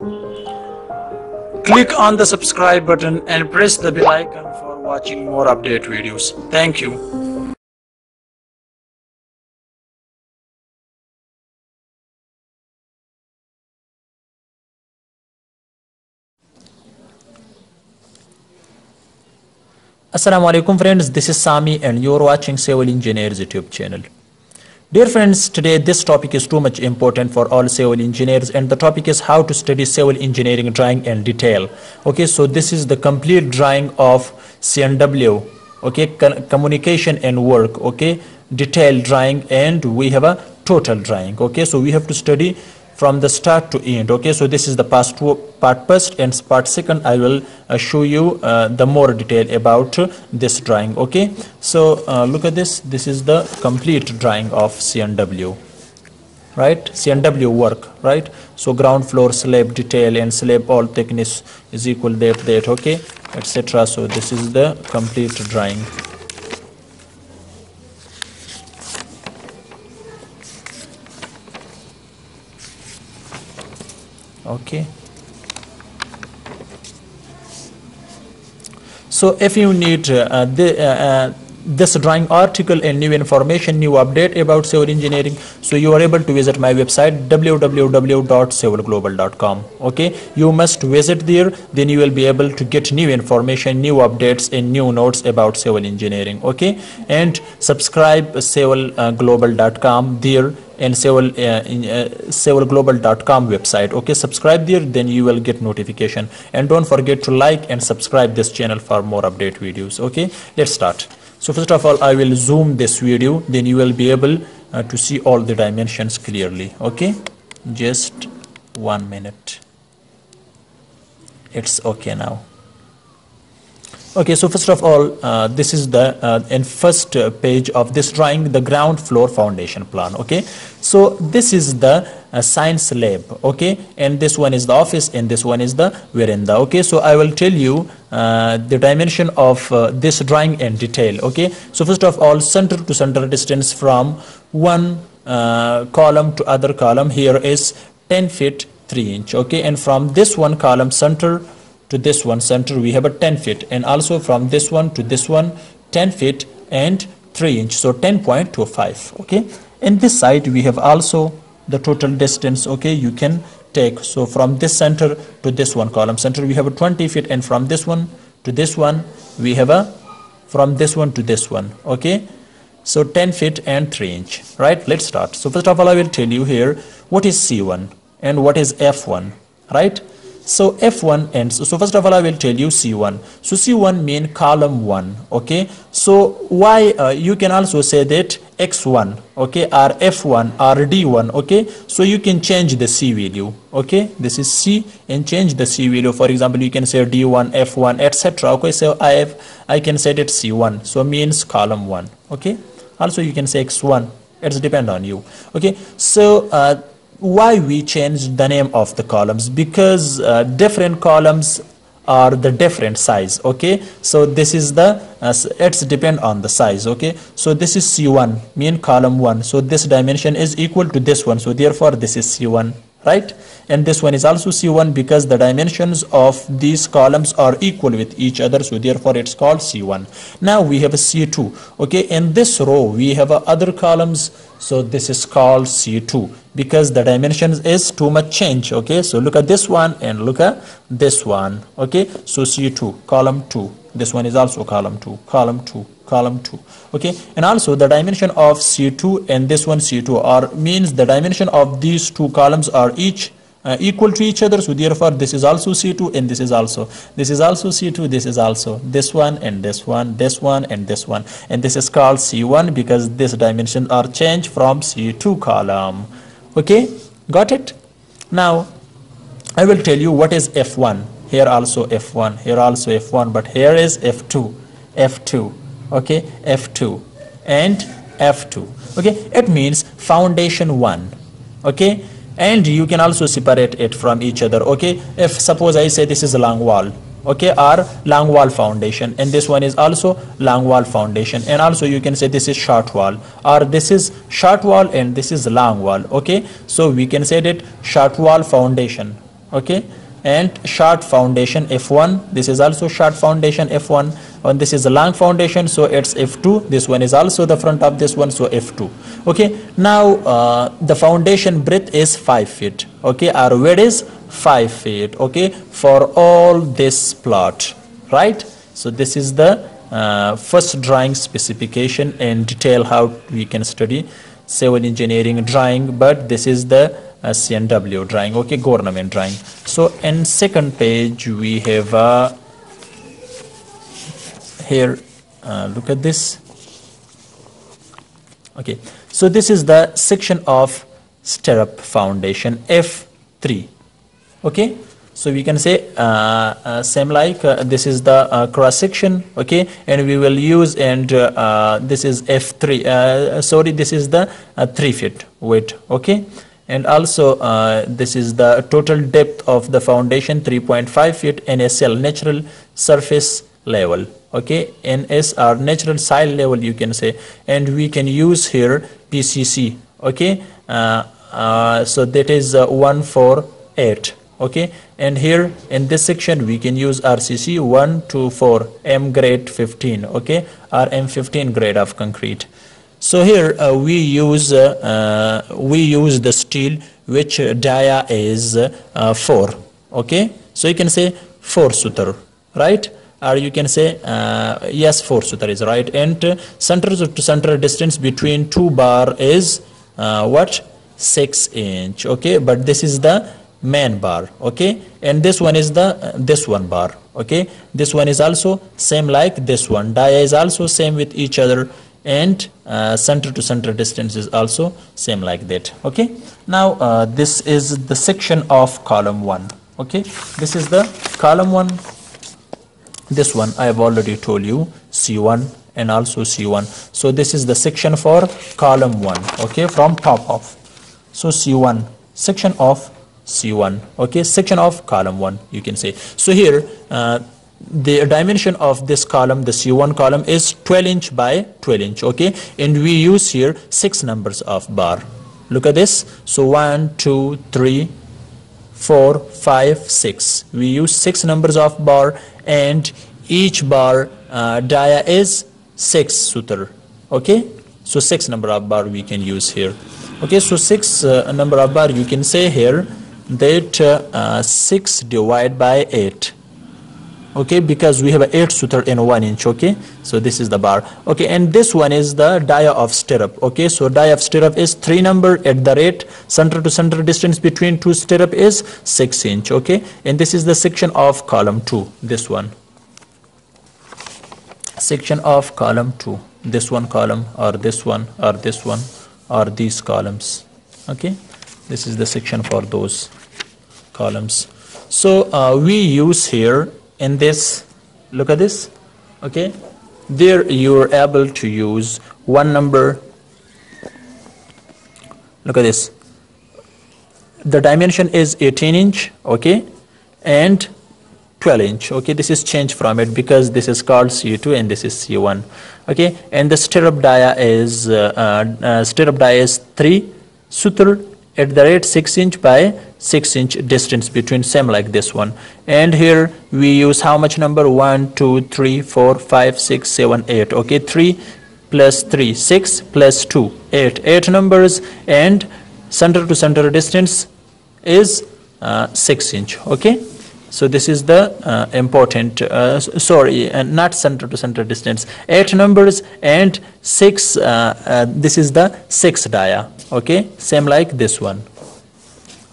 Click on the subscribe button and press the bell icon for watching more update videos. Thank you. Assalamu alaikum friends, this is Sami and you are watching Civil Engineers YouTube channel. Dear friends, today this topic is too much important for all civil engineers and the topic is how to study civil engineering drawing and detail. Okay, so this is the complete drawing of CNW, okay, communication and work, okay, detailed drawing and we have a total drawing, okay, so we have to study from the start to end okay? So this is the past part first and part second. I will uh, show you uh, the more detail about uh, this drawing okay? So uh, look at this. This is the complete drawing of cnw right? Cnw work right? So ground floor slab detail and slab all thickness is equal that that okay? Etc so this is the complete drawing okay. So if you need uh, the, uh, uh, this drawing article and new information new update about civil engineering. So you are able to visit my website www.civilglobal.com okay? You must visit there. Then you will be able to get new information new updates and new notes about civil engineering. Okay? And subscribe civilglobal.com there and civil uh, in, uh, civilglobal.com website. Okay? Subscribe there then you will get notification. And don't forget to like and subscribe this channel for more update videos. Okay? Let's start so first of all I will zoom this video. Then you will be able uh, to see all the dimensions clearly. Okay? Just one minute. It's okay now okay so first of all uh, this is the uh, in first page of this drawing the ground floor foundation plan okay? So this is the uh, science lab okay? And this one is the office and this one is the veranda okay? So i will tell you uh, the dimension of uh, this drawing and detail okay? So first of all center to center distance from one uh, column to other column here is 10 feet 3 inch okay? And from this one column center to this one center we have a 10 feet. And also from this one to this one 10 feet and 3 inch. So 10.25 okay? In this side we have also the total distance okay? You can take. So from this center to this one column center we have a 20 feet. And from this one to this one we have a from this one to this one okay? So 10 feet and 3 inch right? Let's start. So first of all i will tell you here what is c1 and what is f1 right so f1 ends so first of all i will tell you c1 so c1 mean column 1 okay? So why uh, you can also say that x1 okay or f1 or d1 okay? So you can change the c value okay? This is c and change the c value. For example you can say d1 f1 etc okay? So i have i can set it c1 so means column 1 okay? Also you can say x1 it's depend on you okay? So uh, why we changed the name of the columns? Because uh, different columns are the different size okay? So this is the uh, it's depend on the size okay? So this is c1 mean column 1 so this dimension is equal to this one. So therefore this is c1 right? And this one is also c1 because the dimensions of these columns are equal with each other so therefore it's called c1 now we have a c2 okay? In this row we have other columns so this is called c2 because the dimensions is too much change okay? So look at this one and look at this one okay? So c2 column 2 this one is also column 2 column 2 column 2 okay? And also the dimension of c2 and this one c2 are means the dimension of these two columns are each uh, equal to each other. So therefore this is also c2 and this is also this is also c2 this is also this one and this one this one and this one. And this is called c1 because this dimensions are changed from c2 column. Okay? Got it? Now i will tell you what is f1 here also f1 here also f1 but here is f2 f2 okay f2 and f2 okay it means foundation 1 okay and you can also separate it from each other. Okay if suppose i say this is a long wall. Okay or long wall foundation. And this one is also long wall foundation. And also you can say this is short wall. Or this is short wall and this is long wall. Okay so we can say that short wall foundation. Okay and short foundation f1 this is also short foundation f1 and this is a long foundation so it's f2 this one is also the front of this one so f2 okay now uh, the foundation breadth is 5 feet. Okay our width is 5 feet. Okay for all this plot right? So this is the uh, first drawing specification and detail how we can study civil engineering drawing but this is the CNW drawing okay government drawing. So in second page we have uh, here uh, look at this. Okay so this is the section of stirrup foundation F3 okay so we can say uh, uh, same like uh, this is the uh, cross section okay and we will use and uh, uh, this is f3 uh, sorry this is the uh, 3 feet width okay and also uh, this is the total depth of the foundation 3.5 feet NSL natural surface level. Okay? NS or natural soil level you can say. And we can use here PCC okay? Uh, uh, so that is uh, 148 okay? And here in this section we can use RCC 1 to 4 M grade 15 okay? Or M15 grade of concrete so here uh, we use uh, uh, we use the steel which dia is uh, 4 okay? So you can say 4 suture right? Or you can say uh, yes 4 suture is right. And center to center distance between two bar is uh, what? 6 inch okay? But this is the main bar okay? And this one is the this one bar okay? This one is also same like this one. Dia is also same with each other and uh, center to center distance is also same like that okay? Now uh, this is the section of column 1 okay? This is the column 1 this one I have already told you C1 and also C1 so this is the section for column 1 okay from top of. So C1 section of C1 okay? Section of column 1 you can say. So here uh, the dimension of this column the C1 column is 12 inch by 12 inch okay? And we use here six numbers of bar. Look at this. So one two three four five six. We use six numbers of bar and each bar uh, dia is six suture okay? So six number of bar we can use here okay? So six uh, number of bar you can say here that uh, 6 divided by 8 okay because we have a 8 suture in 1 inch okay? So this is the bar. Okay and this one is the dia of stirrup okay? So dia of stirrup is 3 number at the rate center to center distance between two stirrup is 6 inch okay? And this is the section of column 2 this one. Section of column 2 this one column or this one or this one or these columns okay? This is the section for those columns. So uh, we use here in this look at this okay? There you're able to use one number. Look at this. The dimension is 18 inch okay? And 12 inch okay? This is changed from it because this is called c2 and this is c1 okay? And the stirrup dia is uh, uh, uh, stirrup dia is 3 suture at the rate 6 inch by 6 inch distance between same like this one. And here we use how much number? 1 2 3 4 5 6 7 8 okay 3 plus 3 6 plus 2 8 8 numbers and center to center distance is uh, 6 inch. Okay? So this is the uh, important uh, sorry uh, not center to center distance. 8 numbers and 6 uh, uh, this is the 6 dia okay? Same like this one.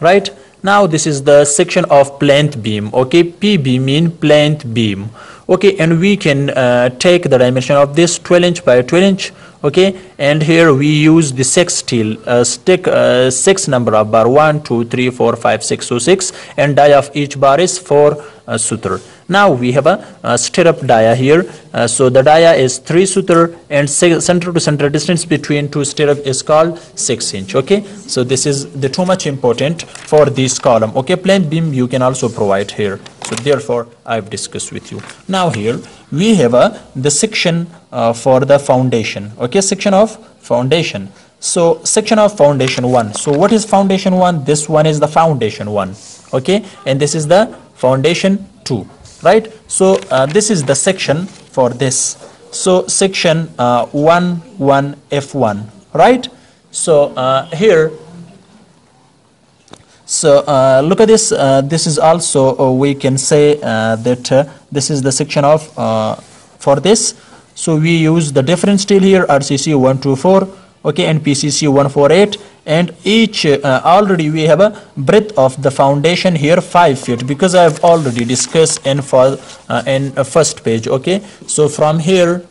Right? Now this is the section of plinth beam. Okay? Pb mean plinth beam. Okay? And we can uh, take the dimension of this 12 inch by 12 inch. Okay? And here we use the six steel uh, stick uh, six number of bar. 1 2 3 4 5 6 so 6 and dia of each bar is 4 uh, suture now we have a, a stirrup dia here. Uh, so the dia is 3 suture and center to center distance between two stirrup is called 6 inch okay? So this is the too much important for this column okay? Plinth beam you can also provide here. So therefore i've discussed with you. Now here we have a the section uh, for the foundation okay? Section of foundation. So section of foundation one. So what is foundation one? This one is the foundation one okay? And this is the foundation two right? So uh, this is the section for this. So section uh, 1 1 f1 right? So uh, here so uh, look at this. Uh, this is also uh, we can say uh, that this is the section of for this. So we use the different steel here RCC 124 okay and PCC 148 and each uh, already we have a breadth of the foundation here 5 feet because I have already discussed in for uh, in a first page okay? So from here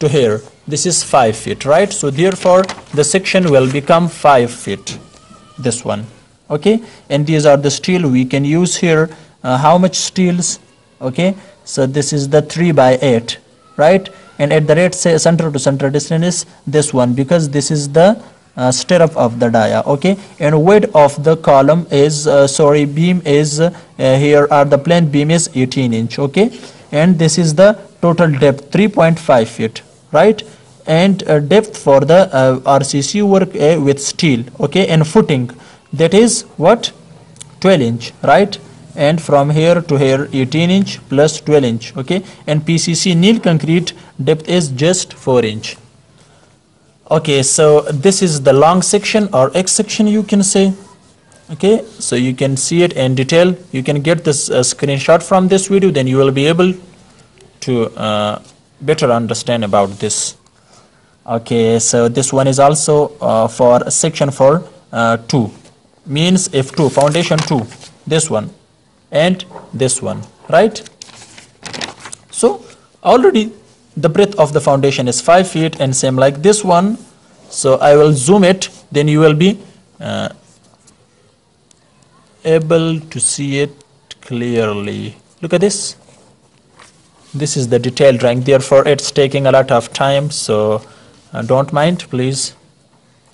to here this is 5 feet right? So therefore the section will become 5 feet this one okay? And these are the steel we can use here. Uh, how much steels okay? So this is the 3 by 8 right? And at the rate say center to center distance is this one because this is the uh, stirrup of the dia okay? And weight of the column is uh, sorry beam is uh, here are the plinth beam is 18 inch okay? And this is the total depth 3.5 feet right? And uh, depth for the uh, RCC work uh, with steel okay? And footing that is what? 12 inch right? And from here to here 18 inch plus 12 inch okay? And PCC nil concrete depth is just 4 inch okay so this is the long section or X section you can say. Okay so you can see it in detail. You can get this uh, screenshot from this video then you will be able to uh, better understand about this. Okay so this one is also uh, for section for uh, 2 means F2 foundation 2 this one and this one right? So already the breadth of the foundation is 5 feet and same like this one. So I will zoom it. Then you will be uh, able to see it clearly. Look at this. This is the detailed drawing. Therefore it's taking a lot of time. So uh, don't mind please.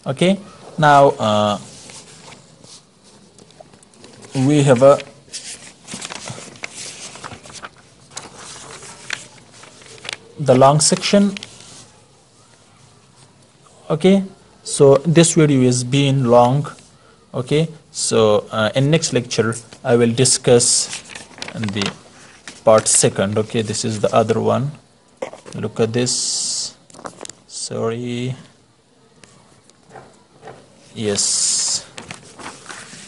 Okay. Now uh, we have a the long section. Okay so this video is being long. Okay so uh, in next lecture I will discuss the part second. Okay this is the other one. Look at this. Sorry. Yes.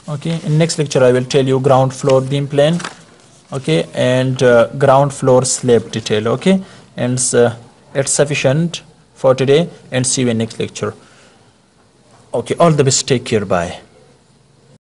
Okay in next lecture I will tell you ground floor beam plan okay and uh, ground floor slab detail. Okay and uh, it's sufficient for today and see you in next lecture. Okay all the best. Take care. Bye